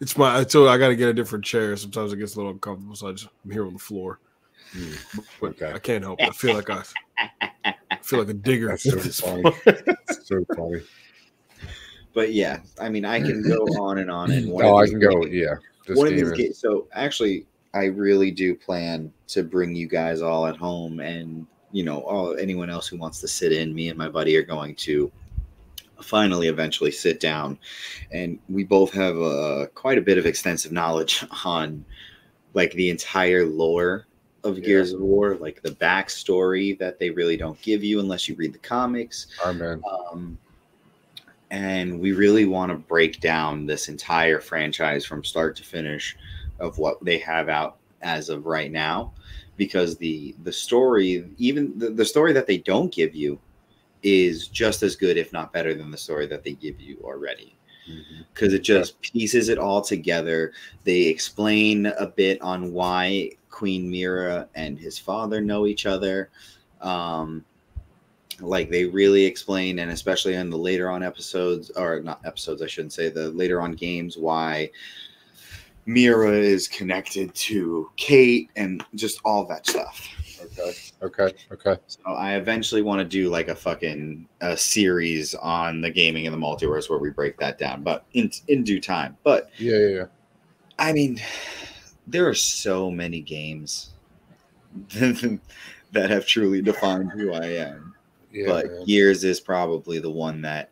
it's my. I told you, I got to get a different chair. Sometimes it gets a little uncomfortable, so I just I'm here on the floor. Hmm. But Okay. I can't help it. I feel like I, I feel like a digger. That's at so this funny. so funny. But yeah, I mean, I can go on and on. And one Oh, of I can go. games- Yeah. One of these is- so actually, I really do plan to bring you guys all at home, and you know, all anyone else who wants to sit in. Me and my buddy are going to finally, eventually, sit down, and we both have uh, quite a bit of extensive knowledge on like the entire lore of Yeah. Gears of War, like the backstory that they really don't give you unless you read the comics. Man. Um, and we really want to break down this entire franchise from start to finish of what they have out as of right now because the the story even the, the story that they don't give you is just as good if not better than the story that they give you already because it just pieces it all together. They explain a bit on why Queen Myrrah and his father know each other. Um, like they really explain, and especially in the later on episodes, or not episodes, I shouldn't say, the later on games, why Myrrah is connected to Kait and just all that stuff. Okay. Okay. Okay. So I eventually want to do like a fucking a series on the gaming and the multiverse where we break that down, but in in due time. But Yeah. Yeah. Yeah. I mean, there are so many games that have truly defined who I am. yeah but man. Gears is probably the one that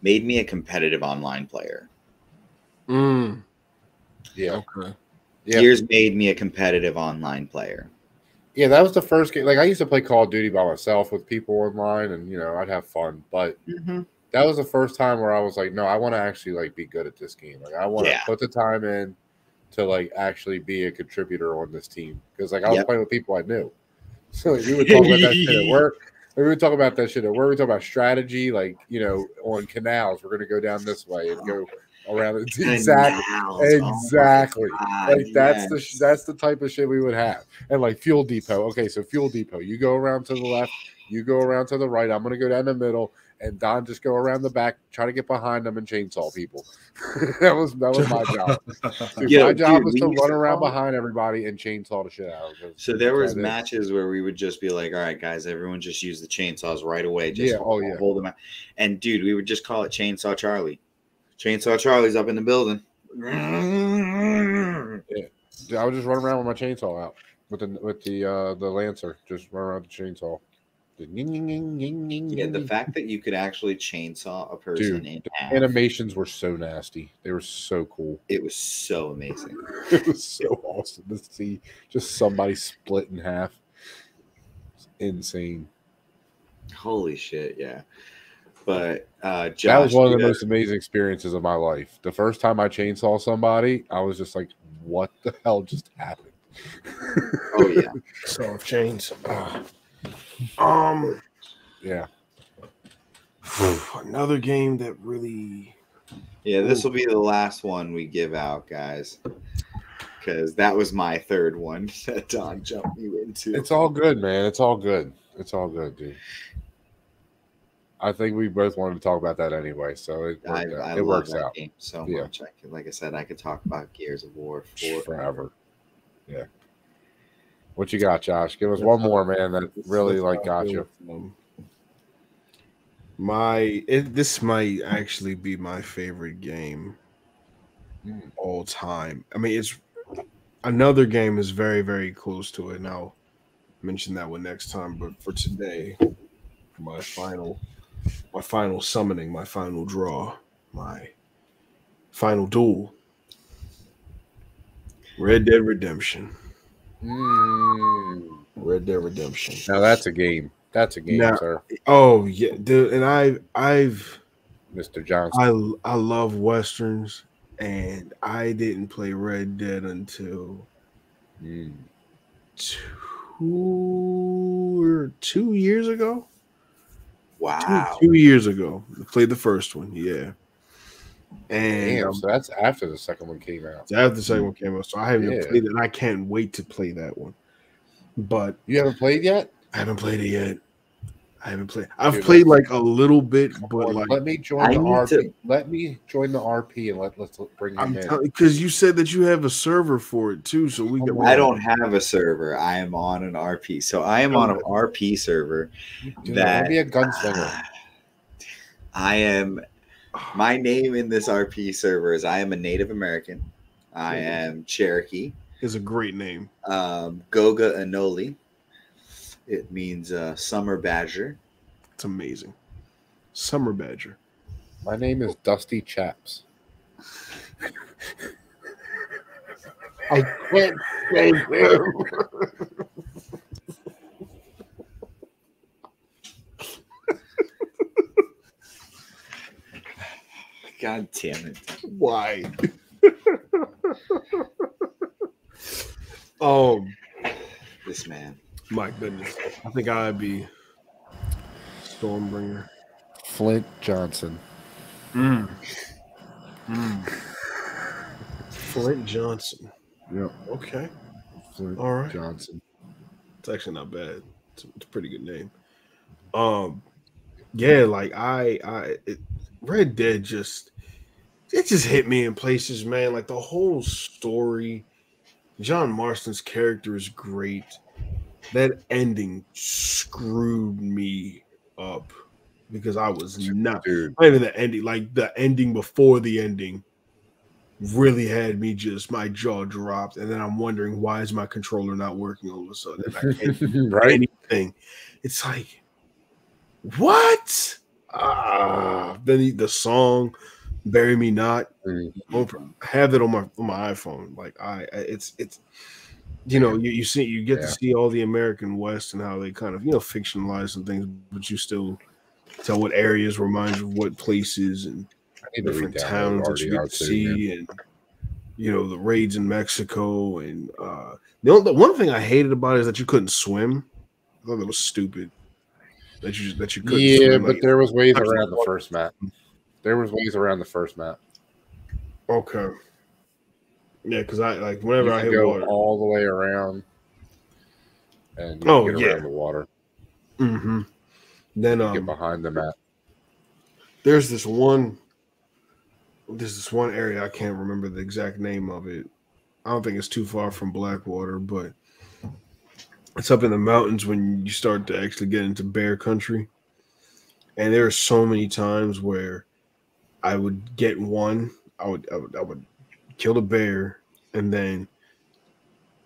made me a competitive online player. Mm, yeah. okay. Yeah. Gears made me a competitive online player. Yeah. That was the first game. Like I used to play Call of Duty by myself with people online, and you know I'd have fun. But that was the first time where I was like, no, I want to actually like be good at this game. Like I want to Yeah. put the time in to like actually be a contributor on this team because like I was Yep. playing with people I knew. So like, we would talk about that shit at work. We would talk about that shit at work. We talk about strategy, like you know, on canals. We're gonna go down this way and go around. it. Exactly. Canals. Oh my Exactly. Like that's the yes. sh- that's the type of shit we would have and like fuel depot okay so fuel depot you go around to the left you go around to the right i'm gonna go down the middle and don just go around the back try to get behind them and chainsaw people that was that was my job Dude, Yo, my job dude, was to run to around call- behind everybody and chainsaw the shit out of them So there was matches where we would just be like, "All right, guys, everyone just use the chainsaws right away." Just Yeah, oh, hold, yeah. hold them out. And dude, we would just call it Chainsaw Charlie. Chainsaw Charlie's up in the building. Yeah. i would just run around with my chainsaw out with the with the uh the lancer just run around the chainsaw Yeah, the fact that you could actually chainsaw a person Dude, in half, animations were so nasty they were so cool it was so amazing. it was so awesome to see just somebody split in half. It's insane. Holy shit, yeah. But uh Josh, that was one of the most amazing experiences of my life. The first time I chainsaw somebody, I was just like, "What the hell just happened?" Oh yeah. Soft chains. Ah. Um, yeah. another game that really. Yeah, this will be the last one we give out, guys. Because that was my third one that Don jumped you into. It's all good, man. It's all good. It's all good, dude. I think we both wanted to talk about that anyway, so it I, worked out. I it love works that out game so Yeah. much. I could, like I said, I could talk about Gears of War for forever. Yeah. What you got, Josh? Give us one more, man. That really like got you. Um, my it, this might actually be my favorite game Mm. all time. I mean, it's another game is very very close to it. And I'll mention that one next time. But for today, my final, my final summoning, my final draw, my final duel. Red Dead Redemption. Mm. Red Dead Redemption. Now that's a game. That's a game, Now- sir. Oh yeah, dude, and I've I've Mr. Johnson. I I love westerns, and I didn't play Red Dead until Mm. two or two years ago. Two, Wow. two years ago, I played the first one. Yeah, and Damn, um, so that's after the second one came out. after the second one came out, so I haven't Yeah. played it. And I can't wait to play that one, but You haven't played yet? I haven't played it yet. I haven't played. I've Dude, played like a little bit, but like let me join I the RP. to- Let me join the RP and let let's bring him I'm in. because you said that you have a server for it too, so we can. I don't have a server. I am on an RP. So I am on an RP server. Dude, that- let be a gunslinger. I am my name in this RP server is I am a Native American. I am Cherokee. is a great name. Um, Goga Anoli. It means uh, summer badger. It's amazing. Summer Badger. My name is Dusty Chaps. I can't say him. God damn it. Why? um, This man. My goodness. I think I'd be Stormbringer. Flint Johnson. Mm. Flint Johnson. Yep. Okay. Flint All right. Johnson. It's actually not bad. It's, it's a pretty good name. Um, yeah, like I, I, it, Red Dead just, it just hit me in places, man. Like the whole story. John Marston's character is great. That ending screwed me up because I was not, Dude, not even the ending, like the ending before the ending really had me just my jaw dropped. And then i'm wondering why is my controller not working all of a sudden? I can't do right? anything. It's like what? Ah then the- the song bury me not Mm. I have it on my on my iphone. Like I- it's it's you know you, you see you get Yeah. to see all the american west and how they kind of you know fictionalize some things but you still tell what areas remind you of what places and I need to different towns that you get to RDR two, see and you know the raids in Mexico and uh the, only, the one thing I hated about it is that you couldn't swim. I thought that was stupid. That you that you couldn't Yeah, swim. but like- there was ways around the first map. There was ways around the first map. okay. Yeah, because I like whenever I hit go water. all the way around, and you Oh, get yeah. around the water. Mm-hmm. Then Get um, behind the map. there's this one there's this one area I can't remember the exact name of it. I don't think it's too far from Blackwater, but it's up in the mountains when you start to actually get into bear country. And there are so many times where I would get one, I would I would, I would kill a bear, and then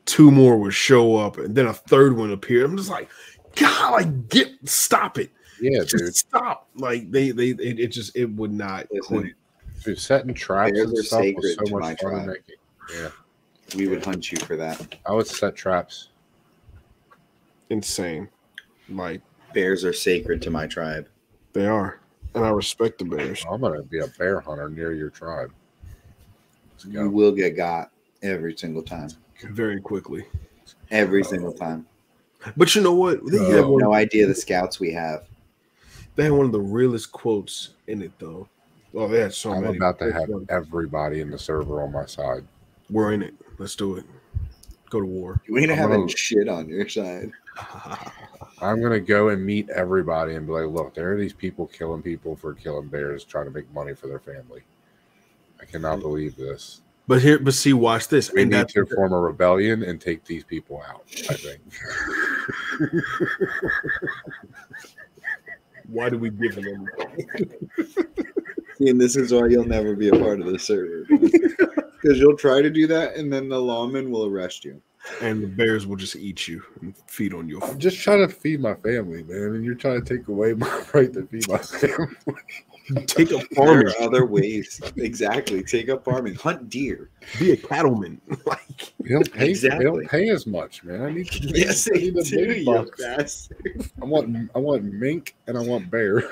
two more would show up, and then a third one appear. I'm just like, God, like get stop it Yeah, just dude. stop. Like they, they, it, it just, it would not Listen, quit. Dude, setting traps and are stuff was so to much fun. to tribe. make it. Yeah, We would hunt you for that. I would set traps. Insane. Like Bears are sacred to my tribe. they are, and I respect the Bears. I'm gonna be a bear hunter near your tribe. Let's You will get got every single time. very quickly. Every single time. But you know what? They Oh. have one, No idea the scouts we have. they had one of the realest quotes in it though. Oh, they had so I'm many. about to have We're everybody in the server on my side. We're in it. Let's do it. Go to war. You ain't I'm having gonna- shit on your side. I'm gonna go and meet everybody and be like, look, there are these people killing people for killing bears, trying to make money for their family. I cannot believe this. But here, but see, watch this. We And need to form a rebellion and take these people out. I think. why do we give them? See, and this is why you'll never be a part of the server. Because you'll try to do that, and then the lawman will arrest you. And the Bears will just eat you and feed on your. I'm just trying to feed my family, man, and you're trying to take away my right to feed my family. Take up There farming. are other ways. Exactly. Take up farming. Hunt deer. Be a cattleman. like They don't pay. They don't pay as much, man. I need to. Yes, I need the do, big you bucks. bastard. I want. I want mink and I want bear.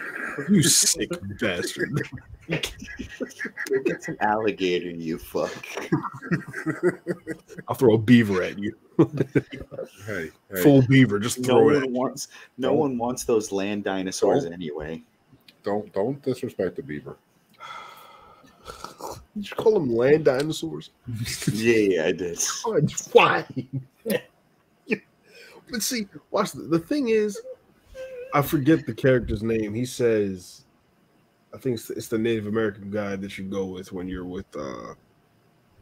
you sick bastard. Get some alligator, you fuck. I'll throw a beaver at you. hey, hey, Full beaver. Just No throw it. At one wants no one wants those land dinosaurs anyway. Don't don't disrespect the beaver. Did You call them land dinosaurs. Yeah, yeah, I did. Why? but see, watch the, the thing is, I forget the character's name. He says, I think it's, it's the Native American guy that you go with when you're with uh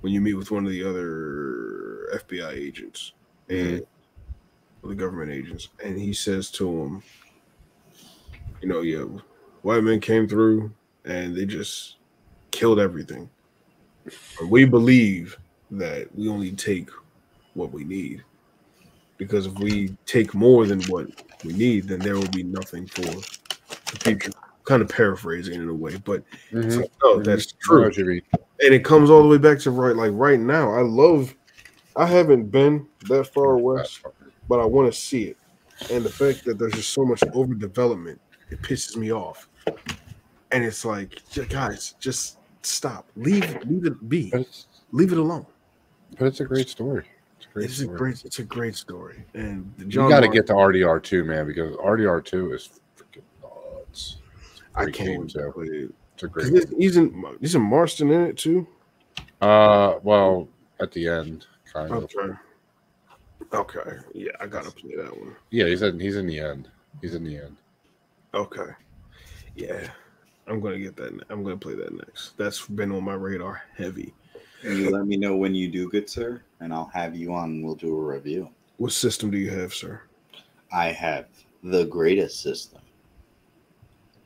when you meet with one of the other FBI agents and the government agents, and he says to him, you know, yeah, white men came through and they just killed everything. And we believe that we only take what we need. Because if we take more than what we need, then there will be nothing for the future. Kind of paraphrasing in a way, but Mhm. like, no, that's true. what you mean. And it comes all the way back to right, like right now. I love. I haven't been that far west, but I want to see it. And the fact that there's just so much overdevelopment, it pisses me off. And it's like, guys, just stop. Leave, leave it be. Leave it alone. but it's a great story. It's a great It's a story. great, it's a great story. And you John got to get to RDR two, man, because RDR two is freaking nuts. A I can't game, it. It's a great. this- He's in, he's in Marston in it too. Uh, well, at the end, kind of. Okay. Okay. Yeah, I gotta play that one. Yeah, he's in. He's in the end. He's in the end. Okay. Yeah. I'm gonna get that. I'm gonna play that next. That's been on my radar heavy. You let me know when you do, good sir, and I'll have you on. and We'll do a review. What system do you have, sir? I have the greatest system,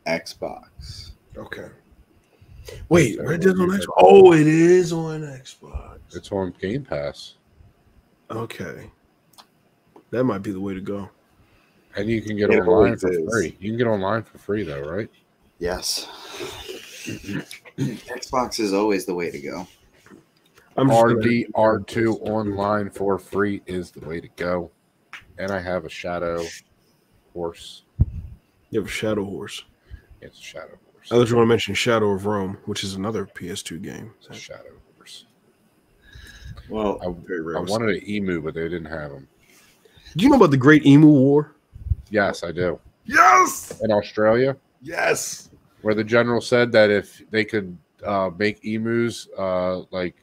Xbox. Okay. Wait, Okay, Red Dead on you Xbox. Oh, it is on Xbox. It's on Game Pass, Okay. That might be the way to go. And you can get It online for is. free. You can get online for free though, right? Yes. Xbox is always the way to go. I'm RDR two online for free is the way to go. And I have a Shadow Horse. You have a Shadow Horse. It's a Shadow Horse. I thought you want to mention Shadow of Rome, which is another PS2 game. It's a Shadow Horse. Well, I, Very rare. I wanted an emu, but they didn't have them. Do you know about the Great Emu War? Yes, I do. Yes. In Australia, Yes. where the general said that if they could uh, make emus uh, like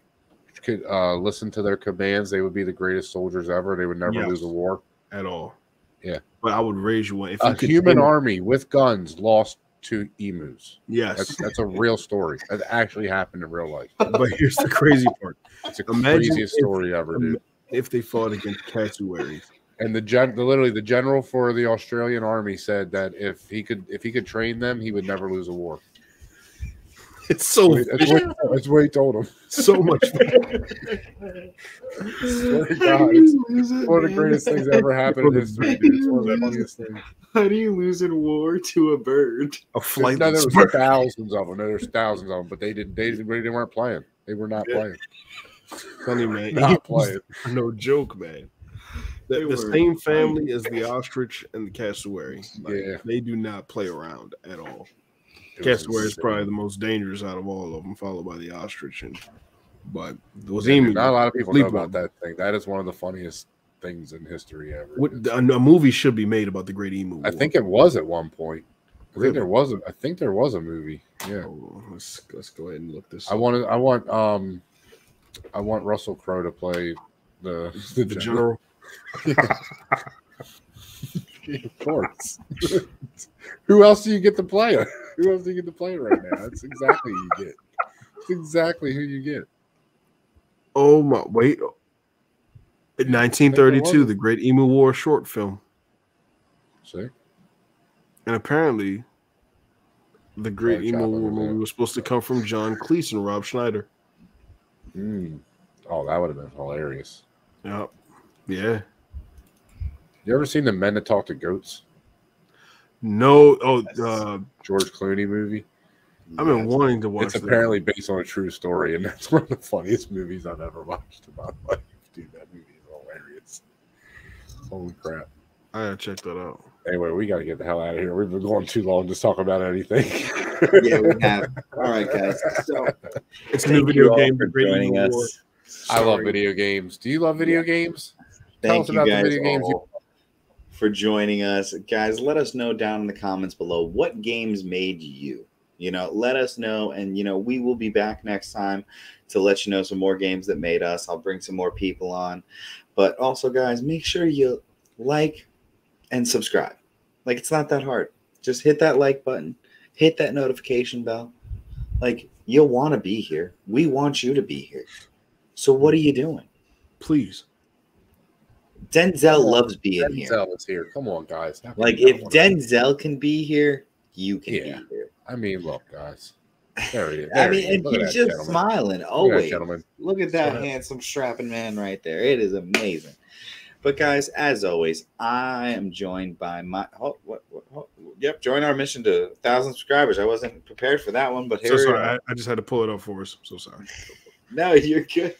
could uh, listen to their commands, they would be the greatest soldiers ever. They would never Yes. lose a war. At all. Yeah. But I would raise you one. If A you human army with guns lost to emus. Yes. That's that's a real story. That actually happened in real life. but here's the crazy part. It's the craziest if- story ever, dude. If they fought against cassowaries. And the gen, the, literally the general for the Australian army said that if he could if he could train them, he would never lose a war. It's so That's what, that's what he told him. so much Swear God, it's one of the greatest things that ever happened in history. Dude. It's one of the funniest things. How do you lose in war to a bird? a flight. No, there was thousands of them. There's thousands of them, but they did. They, didn't- they weren't playing. They were not Yeah. playing. Funny man. Not playing. no joke, man. The, They the were same family as the ostrich and the cassowary. Like, Yeah. They do not play around at all. It Cassowary is probably the most dangerous out of all of them, followed by the ostrich. And but those Yeah, emu. dude, not a lot of people Sleep know about that thing. That is one of the funniest things in history ever. What, a, a movie should be made about the Great Emu. I War. think it was at one point. I Really? think there was a. I think there was a movie. Yeah. Oh, let's let's go ahead and look this. I up. wanted. I want. Um, I want Russell Crowe to play the the, the general. general. Of course. Who else do you get to play? Who else do you get to play right now? That's exactly who you get. That's exactly who you get. Oh my! Wait. 1932, the Great Emu War short film, See, and apparently, the Great Emu War movie was supposed to come from John Cleese and Rob Schneider. Mm. oh, that would have been hilarious. Yep. Yeah. You ever seen the Men That Talk to Goats? No. Oh, Yes. uh, George Clooney movie. I've been wanting to watch. It's that. apparently based on a true story, and that's one of the funniest movies I've ever watched in my life. Dude, that movie is hilarious. Holy crap. I gotta check that out. Anyway, we got to get the hell out of here. We've been going too long just talking about anything. yeah, we have. All right, guys. So It's a new video game. for joining Evil War. us. I love video games. Do you love video games? Tell Thank us you about the guys video games all for joining us, guys. Let us know down in the comments below what games made you. You know, let us know, and you know we will be back next time to let you know some more games that made us. I'll bring some more people on, but also, guys, make sure you like and subscribe. Like it's not that hard. Just hit that like button, hit that notification bell. Like you'll want to be here. We want you to be here. So what are you doing? Please. Denzel loves being here. Denzel is here. Come on, guys. How Like if not wanna- Denzel can be here, you can Yeah. be here. I mean, look, guys. There he is. I mean, he is. and he's just gentleman. smiling Look at that always. gentleman. Look at that So- handsome strapping man right there. It is amazing. But guys, as always, I am joined by my oh, what, what, what, yep, join our mission to thousand subscribers. I wasn't prepared for that one, but here So sorry. I, I just had to pull it up for us. I'm So sorry. No, you're good.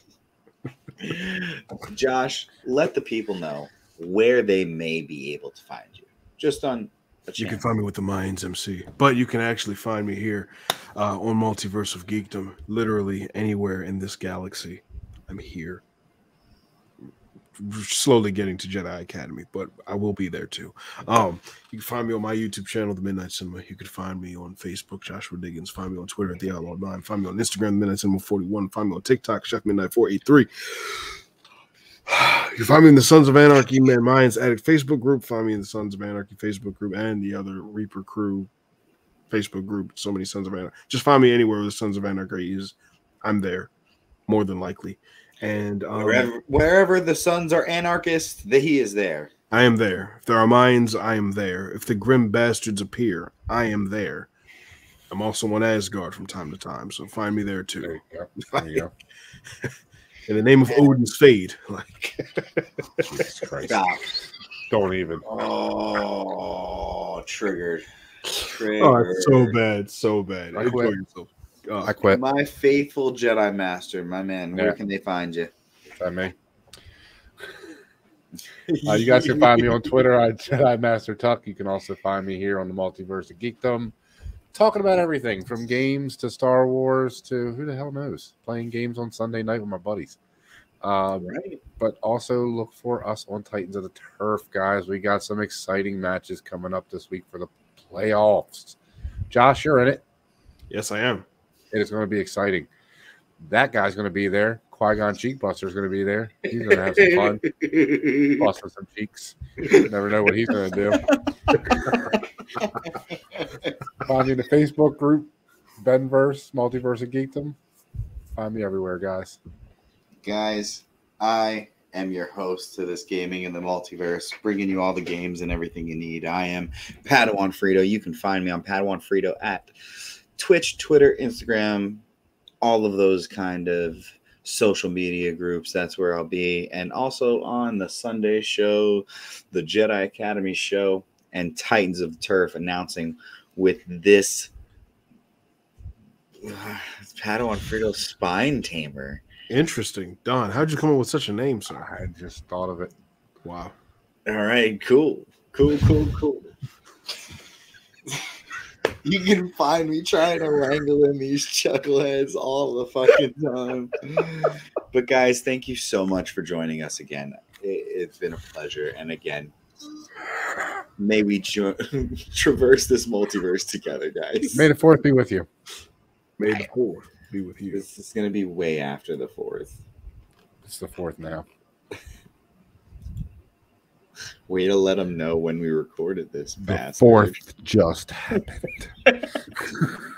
Josh, let the people know where they may be able to find you. Just on You can find me with the Mayans MC, but you can actually find me here uh, on Multiverse of Geekdom, literally anywhere in this galaxy. I'm here. Slowly getting to Jedi Academy, but I will be there too. Um, you can find me on my YouTube channel, The Midnight Cinema. You can find me on Facebook, Joshua Diggins. Find me on Twitter at The Outlaw Nine. Find me on Instagram, The Midnight Cinema 41. Find me on TikTok, Chef Midnight 483. You can find me in the Sons of Anarchy Man Minds Addict Facebook group. Find me in the Sons of Anarchy Facebook group and the other Reaper Crew Facebook group. So many Sons of Anarchy. Just find me anywhere where the Sons of Anarchy is. I'm there, more than likely. And um, Wherever, wherever the sons are anarchists, that he is there. I am there. If there are Mayans, I am there. If the grim bastards appear, I am there. I'm also on Asgard from time to time, so find me there There too. you go. There you go. In the name of Odin's Fade, like Jesus Christ. Stop. Don't even. Oh, triggered. Triggered. oh, it's so bad, so bad. I Enjoy yourself. Oh, I quit. My faithful Jedi Master, my man. Where Yeah. can they find you? Is that me? Uh, you guys can find me on Twitter at Jedi Master Tuck. You can also find me here on the Multiverse of Geekdom, talking about everything from games to Star Wars to who the hell knows, playing games on Sunday night with my buddies. Um, Right. but also look for us on Titans of the Turf, guys. We got some exciting matches coming up this week for the playoffs. Josh, you're in it. yes, I am. It is going to be exciting. That guy's going to be there. Qui Gon Cheekbuster is going to be there. He's going to have some fun, busting some cheeks. You never know what he's going to do. Find me in the Facebook group, Benverse, Multiverse of Geekdom. Find me everywhere, guys. Guys, I am your host to this gaming in the multiverse, bringing you all the games and everything you need. I am Padawan Frito. You can find me on Padawan Frito at Twitch, Twitter, Instagram, all of those kind of social media groups. That's where I'll be. And also on the Sunday show, the Jedi Academy show, and Titans of the Turf announcing with this Padawan Frito spine tamer. Interesting, Don. How'd you come up with such a name, sir? I just thought of it. Wow. All right, cool. Cool, cool, cool. You can find me trying to wrangle in these chuckleheads all the fucking time. but guys, thank you so much for joining us again. It, it's been a pleasure. And again, may we jo- traverse this multiverse together, guys. May the fourth be with you. May the fourth be with you. This is going to be way after the fourth. It's the fourth now. Way to let them know when we recorded this. The fourth just happened.